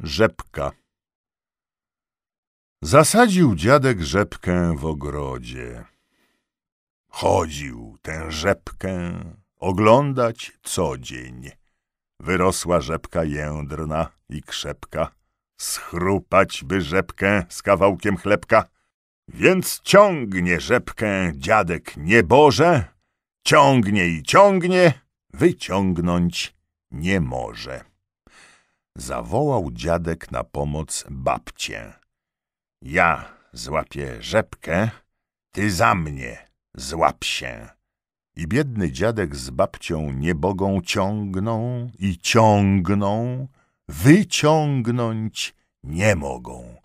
Rzepka Zasadził dziadek rzepkę w ogrodzie. Chodził tę rzepkę oglądać co dzień. Wyrosła rzepka jędrna i krzepka. Schrupać by rzepkę z kawałkiem chlebka. Więc ciągnie rzepkę dziadek nieboże, ciągnie i ciągnie, wyciągnąć nie może. Zawołał dziadek na pomoc babcię. Ja złapię rzepkę, ty za mnie złap się. I biedny dziadek z babcią niebogą ciągną i ciągną, wyciągnąć nie mogą.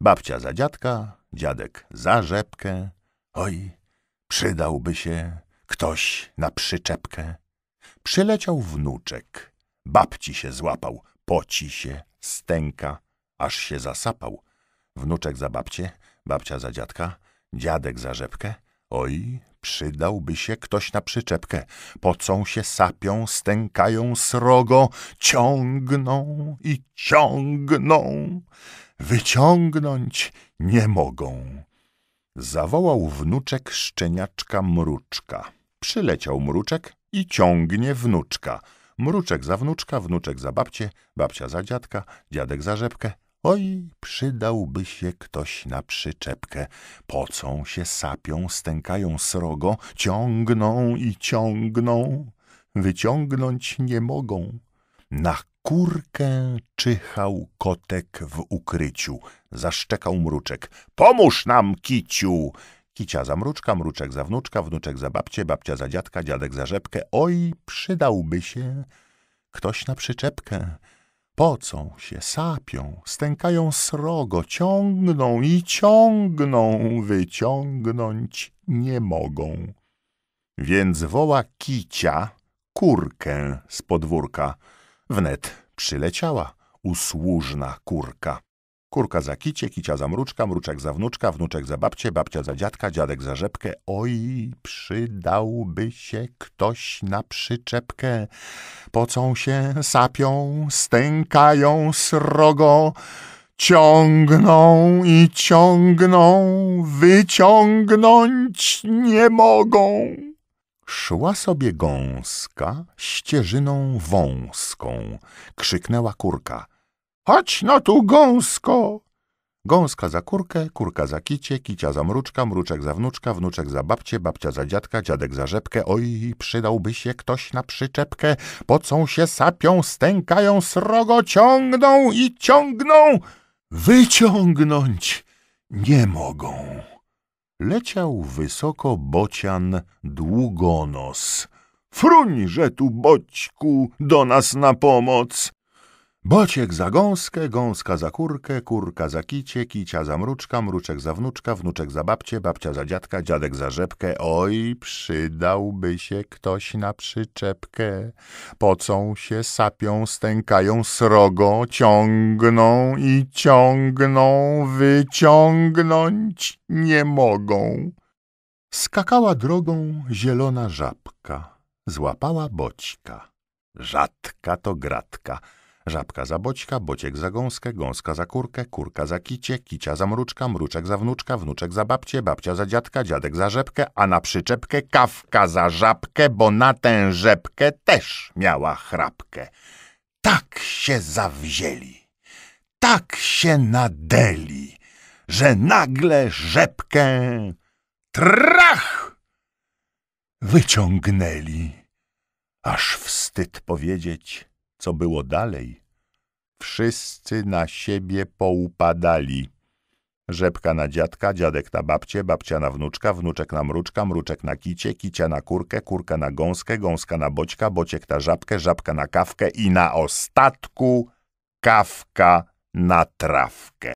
Babcia za dziadka, dziadek za rzepkę. Oj, przydałby się ktoś na przyczepkę. Przyleciał wnuczek, babci się złapał, poci się, stęka, aż się zasapał. Wnuczek za babcię, babcia za dziadka, dziadek za rzepkę. Oj, przydałby się ktoś na przyczepkę. Pocą się, sapią, stękają srogo, ciągną i ciągną. Wyciągnąć nie mogą. Zawołał wnuczek szczeniaczka mruczka. Przyleciał mruczek i ciągnie wnuczka. Mruczek za wnuczka, wnuczek za babcię, babcia za dziadka, dziadek za rzepkę. Oj, przydałby się ktoś na przyczepkę. Pocą się, sapią, stękają srogo, ciągną i ciągną. Wyciągnąć nie mogą. Na kurkę czyhał kotek w ukryciu. Zaszczekał mruczek. Pomóż nam, kiciu! Kicia za mruczka, mruczek za wnuczka, wnuczek za babcię, babcia za dziadka, dziadek za rzepkę. Oj, przydałby się ktoś na przyczepkę. Pocą się, sapią, stękają srogo, ciągną i ciągną, wyciągnąć nie mogą. Więc woła kicia kurkę z podwórka. Wnet przyleciała usłużna kurka. Kurka za kicie, kicia za mruczka, mruczek za wnuczka, wnuczek za babcię, babcia za dziadka, dziadek za rzepkę. Oj, przydałby się ktoś na przyczepkę. Pocą się, sapią, stękają srogo, ciągną i ciągną, wyciągnąć nie mogą. Szła sobie gąska ścieżyną wąską. Krzyknęła kurka. Chodź no tu, gąsko! Gąska za kurkę, kurka za kicie, kicia za mruczka, mruczek za wnuczka, wnuczek za babcię, babcia za dziadka, dziadek za rzepkę. Oj, przydałby się ktoś na przyczepkę. Pocą się, sapią, stękają, srogo ciągną i ciągną. Wyciągnąć nie mogą. Leciał wysoko bocian długonos. Fruńże tu, boćku, do nas na pomoc! Bociek za gąskę, gąska za kurkę, kurka za kicie, kicia za mruczka, mruczek za wnuczka, wnuczek za babcię, babcia za dziadka, dziadek za rzepkę. Oj, przydałby się ktoś na przyczepkę. Pocą się, sapią, stękają srogo, ciągną i ciągną, wyciągnąć nie mogą. Skakała drogą zielona żabka, złapała boćka. Rzadka to gratka Żabka za boćka, bociek za gąskę, gąska za kurkę, kurka za kicie, kicia za mruczka, mruczek za wnuczka, wnuczek za babcię, babcia za dziadka, dziadek za rzepkę, a na przyczepkę kawka za żabkę, bo na tę rzepkę też miała chrapkę. Tak się zawzięli, tak się nadeli, że nagle rzepkę trach wyciągnęli. Aż wstyd powiedzieć, co było dalej, wszyscy na siebie poupadali. Rzepka na dziadka, dziadek na babcię, babcia na wnuczka, wnuczek na mruczka, mruczek na kicie, kicia na kurkę, kurka na gąskę, gąska na boćka, bociek na żabkę, żabka na kawkę i na ostatku kawka na trawkę.